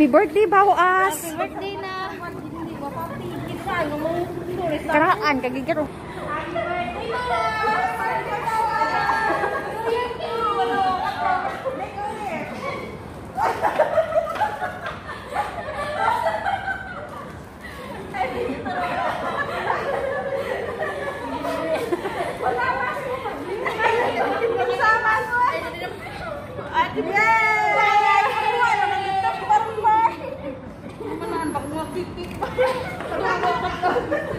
Happy birthday, Bawas! Happy birthday na. Karaan, Pag napipit titik Pag napipit.